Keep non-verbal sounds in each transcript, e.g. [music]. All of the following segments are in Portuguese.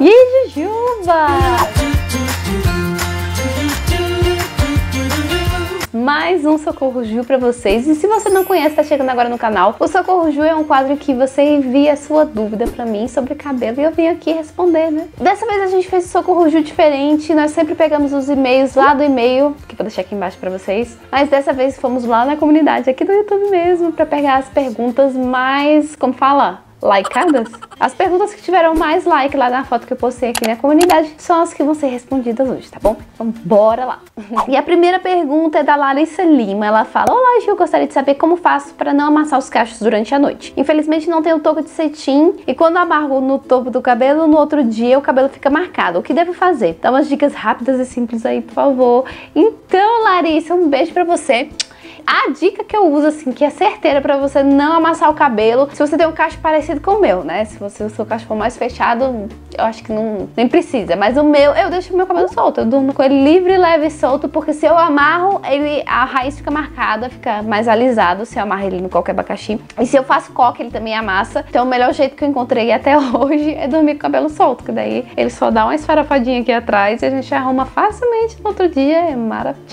E Jujuba? mais um Socorro Ju para vocês. E se você não conhece, está chegando agora no canal, o Socorro Ju é um quadro que você envia a sua dúvida para mim sobre cabelo e eu vim aqui responder, né? Dessa vez a gente fez o Socorro Ju diferente, nós sempre pegamos os e-mails lá do e-mail, que vou deixar aqui embaixo para vocês, mas dessa vez fomos lá na comunidade, aqui do YouTube mesmo, para pegar as perguntas mais, como fala? Likeadas, as perguntas que tiveram mais like lá na foto que eu postei aqui na comunidade são as que vão ser respondidas hoje, tá bom? Então bora lá! [laughs] E a primeira pergunta é da Larissa Lima. Ela fala: Olá, Gil, gostaria de saber como faço para não amassar os cachos durante a noite. Infelizmente não tenho toco de cetim e quando amarro no topo do cabelo, no outro dia o cabelo fica marcado. O que devo fazer? Dá umas dicas rápidas e simples aí, por favor. Então, Larissa, um beijo para você. A dica que eu uso, assim, que é certeira para você não amassar o cabelo, se você tem um cacho parecido com o meu, né? Se você, o seu cacho for mais fechado, eu acho que não, nem precisa. Mas o meu, eu deixo o meu cabelo solto. Eu durmo com ele livre, leve e solto, porque se eu amarro, ele, a raiz fica marcada, fica mais alisado se eu amarro ele no qualquer abacaxi. E se eu faço coque, ele também amassa. Então o melhor jeito que eu encontrei até [laughs] hoje é dormir com o cabelo solto, que daí ele só dá uma esfarafadinha aqui atrás e a gente arruma facilmente no outro dia. É maravilhoso.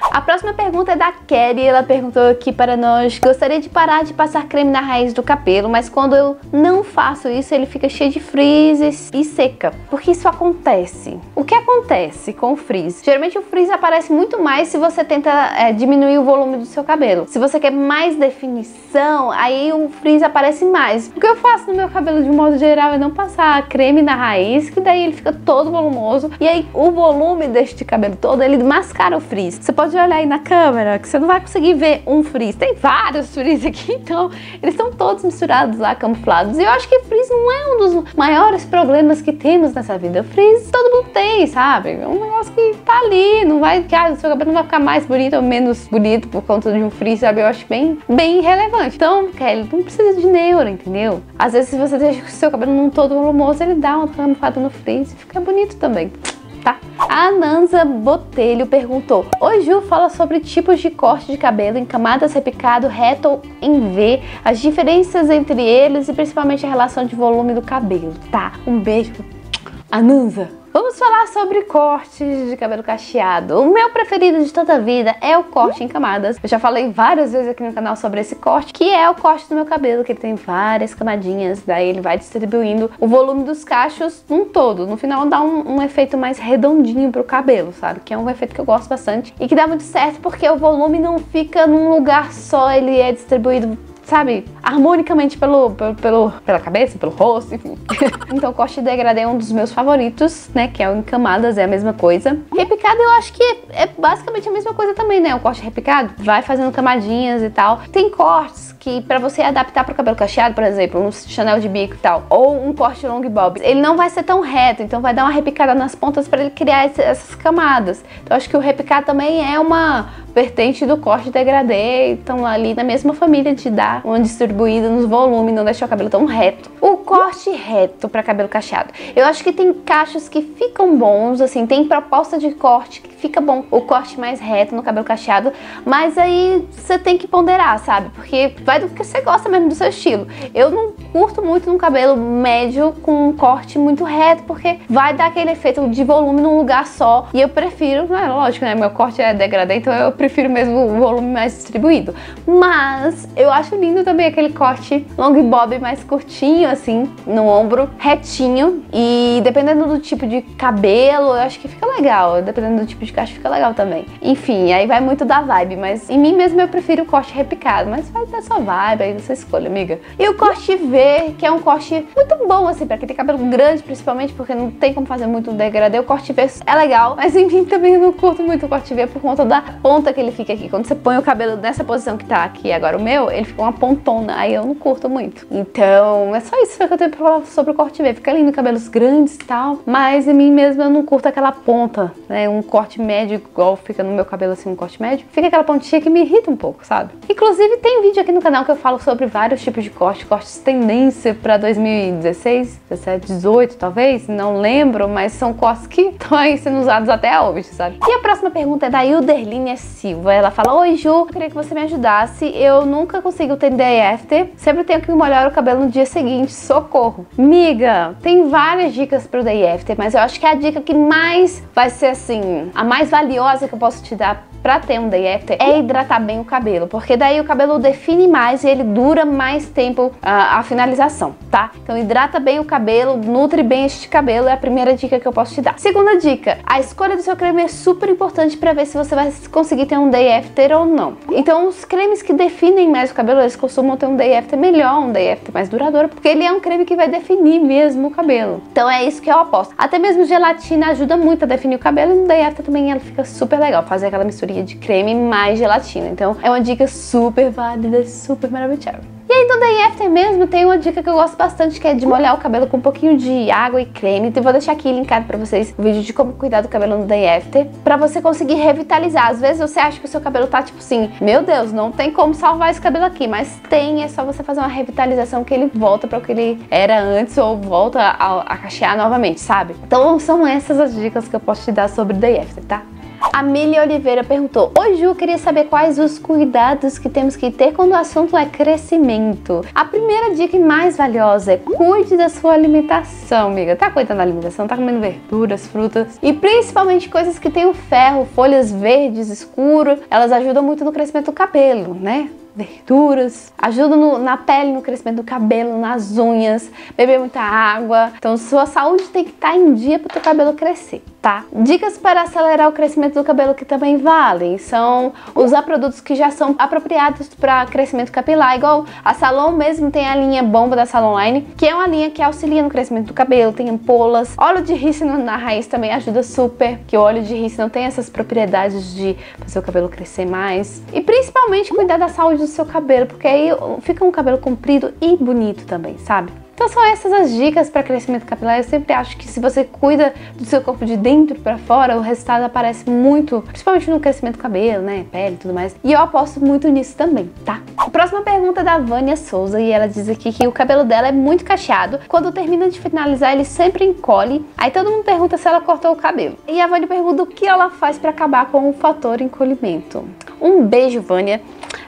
A próxima pergunta é da Kelly ela perguntou aqui para nós: gostaria de parar de passar creme na raiz do cabelo, mas quando eu não faço isso, ele fica cheio de frises e seca. Por que isso acontece? O que acontece com o frizz? Geralmente o frizz aparece muito mais se você tenta é, diminuir o volume do seu cabelo. Se você quer mais definição, aí o frizz aparece mais. O que eu faço no meu cabelo de modo geral é não passar creme na raiz, que daí ele fica todo volumoso e aí o volume deste cabelo todo ele mascara o frizz. Você pode olhar aí na câmera que você não vai conseguir conseguir ver um frizz. Tem vários frizz aqui, então eles estão todos misturados lá, camuflados. E eu acho que frizz não é um dos maiores problemas que temos nessa vida. Frizz todo mundo tem, sabe? É um negócio que tá ali, não vai que ah, seu cabelo não vai ficar mais bonito ou menos bonito por conta de um frizz, sabe? Eu acho bem, bem relevante. Então, Kelly, não precisa de neura, entendeu? Às vezes, se você deixa o seu cabelo num todo volumoso, ele dá uma camuflada no frizz e fica bonito também tá? A Nanza Botelho perguntou: Oi Ju, fala sobre tipos de corte de cabelo em camadas repicado, reto ou em V, as diferenças entre eles e principalmente a relação de volume do cabelo, tá? Um beijo. Ananza. Vamos falar sobre cortes de cabelo cacheado. O meu preferido de toda a vida é o corte em camadas. Eu já falei várias vezes aqui no canal sobre esse corte, que é o corte do meu cabelo, que ele tem várias camadinhas, daí ele vai distribuindo o volume dos cachos num todo. No final dá um, um efeito mais redondinho pro cabelo, sabe? Que é um efeito que eu gosto bastante e que dá muito certo porque o volume não fica num lugar só, ele é distribuído sabe, harmonicamente pelo, pelo, pelo, pela cabeça, pelo rosto, enfim. [laughs] então, corte degradê é um dos meus favoritos, né? Que é o em camadas, é a mesma coisa. Repicado eu acho que é, é basicamente a mesma coisa também, né? O corte repicado vai fazendo camadinhas e tal. Tem cortes que para você adaptar para o cabelo cacheado, por exemplo, um Chanel de bico e tal, ou um corte long bob, ele não vai ser tão reto, então vai dar uma repicada nas pontas para ele criar esse, essas camadas. Então acho que o repicado também é uma vertente do corte degradê, então ali na mesma família de uma distribuída nos volumes, não deixar o cabelo tão reto. O corte reto para cabelo cacheado. Eu acho que tem cachos que ficam bons, assim, tem proposta de corte que fica bom. O corte mais reto no cabelo cacheado, mas aí você tem que ponderar, sabe? Porque vai do que você gosta mesmo do seu estilo. Eu não curto muito no cabelo médio com um corte muito reto, porque vai dar aquele efeito de volume num lugar só. E eu prefiro, não é lógico, né? Meu corte é degradê, então eu prefiro prefiro mesmo o volume mais distribuído. Mas eu acho lindo também aquele corte long bob mais curtinho, assim, no ombro, retinho. E dependendo do tipo de cabelo, eu acho que fica legal. Dependendo do tipo de cacho, fica legal também. Enfim, aí vai muito da vibe. Mas em mim mesmo eu prefiro o corte repicado. Mas vai ter sua vibe, aí você escolhe, amiga. E o corte V, que é um corte muito bom, assim, pra quem tem cabelo grande, principalmente, porque não tem como fazer muito degradê. O corte V é legal, mas em mim também eu não curto muito o corte V por conta da ponta que ele fica aqui. Quando você põe o cabelo nessa posição que tá aqui agora o meu, ele fica uma pontona. Aí eu não curto muito. Então, é só isso que eu tenho pra falar sobre o corte V. Fica lindo, cabelos grandes e tal. Mas em mim mesmo eu não curto aquela ponta, né? Um corte médio, igual fica no meu cabelo assim, um corte médio. Fica aquela pontinha que me irrita um pouco, sabe? Inclusive, tem vídeo aqui no canal que eu falo sobre vários tipos de corte, cortes tendência pra 2016, 17, 18 talvez, não lembro, mas são cortes que [laughs] estão aí sendo usados até hoje, sabe? E a próxima pergunta é da Hilderline Silva. Ela fala: Oi Ju, eu queria que você me ajudasse. Eu nunca consigo ter tem after, sempre tenho que molhar o cabelo no dia seguinte, socorro. Miga, tem várias dicas pro after, mas eu acho que a dica que mais vai ser assim, a mais valiosa que eu posso te dar para ter um day after é hidratar bem o cabelo, porque daí o cabelo define mais e ele dura mais tempo a, a finalização, tá? Então hidrata bem o cabelo, nutre bem este cabelo, é a primeira dica que eu posso te dar. Segunda dica, a escolha do seu creme é super importante para ver se você vai conseguir ter um day after ou não. Então os cremes que definem mais o cabelo, eles costumam ter um day after melhor, um day after mais duradouro, porque ele é um creme que vai definir mesmo o cabelo. Então é isso que eu aposto. Até mesmo gelatina ajuda muito a definir o cabelo e no day after também ela fica super legal, fazer aquela de creme mais gelatina. Então é uma dica super válida, super maravilhosa. E aí no Day After mesmo tem uma dica que eu gosto bastante que é de molhar o cabelo com um pouquinho de água e creme. Então vou deixar aqui linkado pra vocês o vídeo de como cuidar do cabelo no Day After pra você conseguir revitalizar. Às vezes você acha que o seu cabelo tá tipo assim, meu Deus, não tem como salvar esse cabelo aqui, mas tem, é só você fazer uma revitalização que ele volta para o que ele era antes ou volta a, a cachear novamente, sabe? Então são essas as dicas que eu posso te dar sobre Day After, tá? A Milly Oliveira perguntou: Oi Ju, queria saber quais os cuidados que temos que ter quando o assunto é crescimento. A primeira dica mais valiosa é cuide da sua alimentação, amiga. Tá cuidando da alimentação? Tá comendo verduras, frutas e principalmente coisas que tenham ferro, folhas verdes escuro. Elas ajudam muito no crescimento do cabelo, né? verduras, ajuda no, na pele, no crescimento do cabelo, nas unhas, beber muita água. Então, sua saúde tem que estar tá em dia para o cabelo crescer, tá? Dicas para acelerar o crescimento do cabelo que também valem são usar produtos que já são apropriados para crescimento capilar, igual a Salon mesmo tem a linha Bomba da Salon Line, que é uma linha que auxilia no crescimento do cabelo, tem ampolas. Óleo de rícino na raiz também ajuda super, que o óleo de rícino tem essas propriedades de fazer o cabelo crescer mais. E principalmente cuidar da saúde do seu cabelo, porque aí fica um cabelo comprido e bonito também, sabe? Então são essas as dicas para crescimento capilar. Eu sempre acho que se você cuida do seu corpo de dentro para fora, o resultado aparece muito, principalmente no crescimento do cabelo, né, pele e tudo mais. E eu aposto muito nisso também, tá? A próxima pergunta é da Vânia Souza e ela diz aqui que o cabelo dela é muito cacheado. Quando termina de finalizar, ele sempre encolhe. Aí todo mundo pergunta se ela cortou o cabelo. E a Vânia pergunta o que ela faz para acabar com o fator encolhimento. Um beijo, Vânia.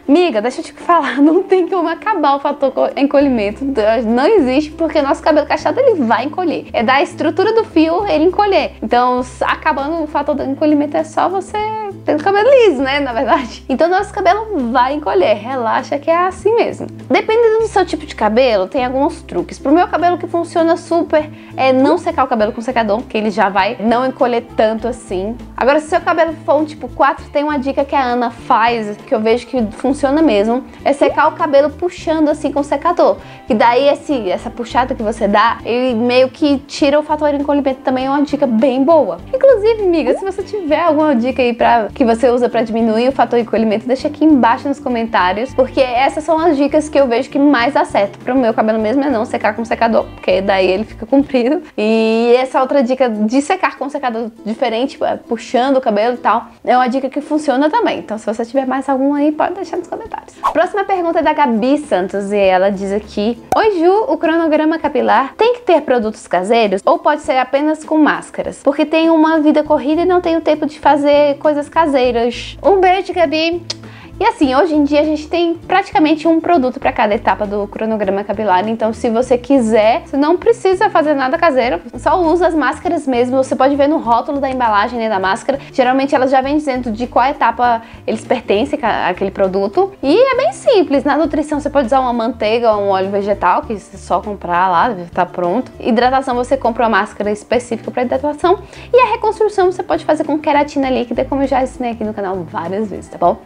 Miga, deixa eu te falar, [laughs] não tem como acabar o fator encolhimento. Não existe, porque nosso cabelo cacheado ele vai encolher. É da estrutura do fio ele encolher. Então, acabando o fator do encolhimento é só você ter o cabelo liso, né? Na verdade. [laughs] Então, nosso cabelo vai encolher. Relaxa que é assim mesmo. Dependendo do seu tipo de cabelo, tem alguns truques. Pro meu cabelo que funciona super é não secar o cabelo com secador, que ele já vai não encolher tanto assim. Agora, se seu cabelo for um tipo 4, tem uma dica que a Ana faz, que eu vejo que funciona mesmo é secar o cabelo puxando assim com o secador. Que daí esse, essa puxada que você dá, ele meio que tira o fator encolhimento também é uma dica bem boa. Inclusive, amiga, se você tiver alguma dica aí pra, que você usa para diminuir o fator encolhimento, deixa aqui embaixo nos comentários, porque essas são as dicas que eu vejo que mais dá certo pro meu cabelo mesmo é não secar com secador, porque daí ele fica [laughs] comprido. E essa outra dica de secar com secador diferente, é, puxando o cabelo e tal, é uma dica que funciona também. Então, se você tiver mais alguma aí, pode deixar nos comentários. Próxima pergunta é da Gabi Santos e ela diz aqui: Oi Ju, o cronograma capilar tem que ter produtos caseiros ou pode ser apenas com máscaras? Porque tenho uma vida corrida e não tenho tempo de fazer coisas caseiras. Um beijo, Gabi! E assim, hoje em dia a gente tem praticamente um produto para cada etapa do cronograma capilar, então se você quiser, você não precisa fazer nada caseiro, só usa as máscaras mesmo. Você pode ver no rótulo da embalagem né, da máscara, geralmente elas já vêm dizendo de qual etapa eles pertencem àquele produto. E é bem simples, na nutrição você pode usar uma manteiga ou um óleo vegetal, que é só comprar lá, tá pronto. Hidratação você compra uma máscara específica para hidratação. E a reconstrução você pode fazer com queratina líquida, como eu já ensinei aqui no canal várias vezes, tá bom?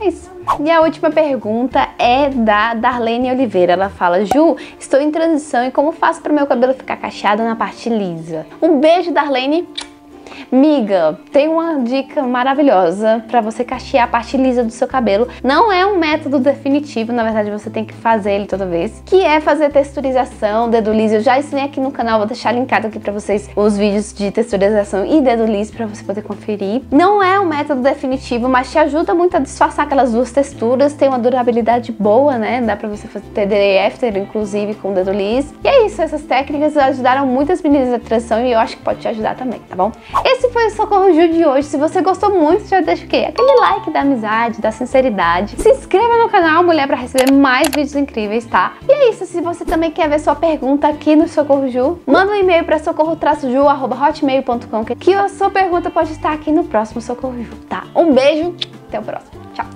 É isso. E a última pergunta é da Darlene Oliveira. Ela fala: Ju, estou em transição e como faço para meu cabelo ficar cacheado na parte lisa? Um beijo, Darlene. Miga, tem uma dica maravilhosa para você cachear a parte lisa do seu cabelo. Não é um método definitivo, na verdade você tem que fazer ele toda vez, que é fazer texturização, dedo liso. Eu já ensinei aqui no canal, vou deixar linkado aqui para vocês os vídeos de texturização e dedo liso para você poder conferir. Não é um método definitivo, mas te ajuda muito a disfarçar aquelas duas texturas, tem uma durabilidade boa, né? Dá para você fazer day after, inclusive com dedo liso. E é isso, essas técnicas ajudaram muitas meninas a transição e eu acho que pode te ajudar também, tá bom? Esse foi o Socorro Ju de hoje. Se você gostou muito, já deixa o quê? Aquele like da amizade, da sinceridade. Se inscreva no canal Mulher para receber mais vídeos incríveis, tá? E é isso. Se você também quer ver sua pergunta aqui no Socorro Ju, manda um e-mail para socorro-ju@hotmail.com que a sua pergunta pode estar aqui no próximo Socorro Ju, tá? Um beijo, até o próximo. Tchau.